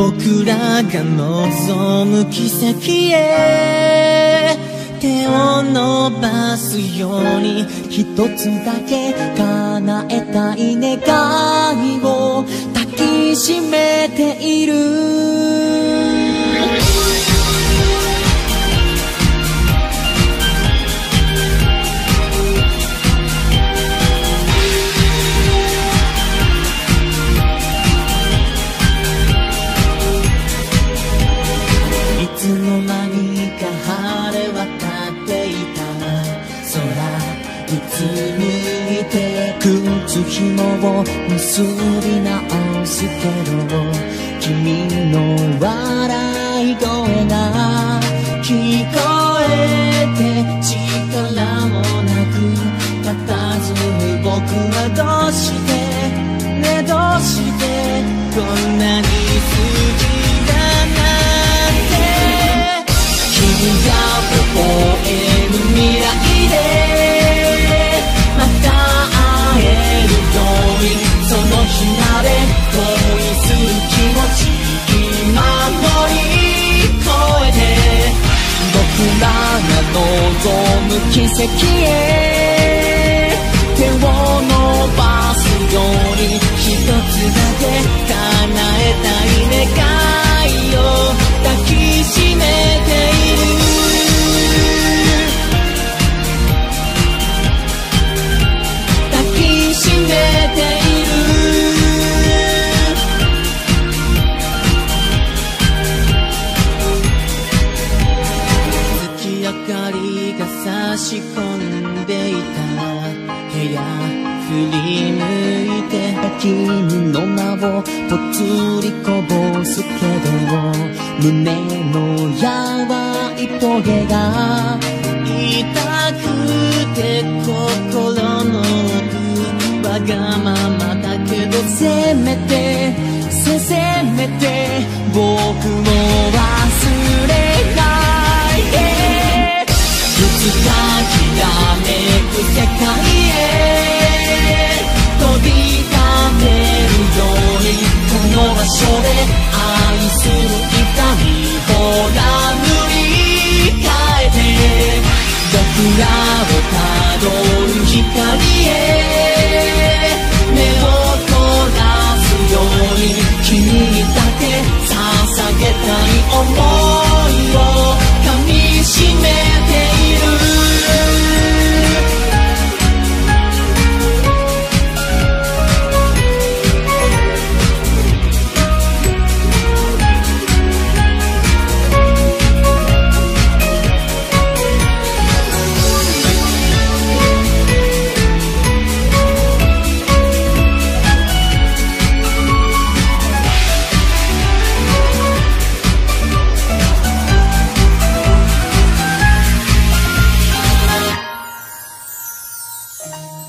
僕らが望む奇跡へ。手を伸ばすように一つだけ叶えたい願いを抱きしめている。紐を結び直すけど君の笑い声が聞こえて力もなく佇む僕はどうしてねどうしてこんなに好きだなんて君が奇跡へぽつりこぼすけど胸のやわいトゲが痛くて心の奥わがままだけどせめてせせめて僕を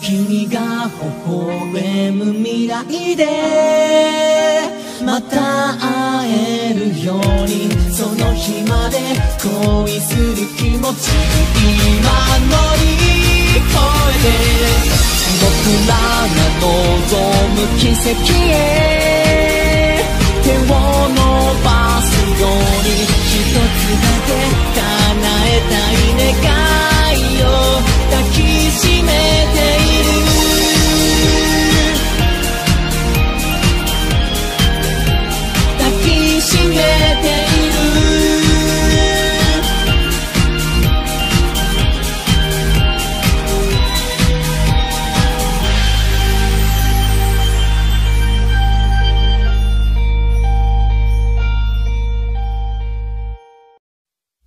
君が微笑む未来でまた会えるようにその日まで恋する気持ち今乗り越えて僕らが望む奇跡へ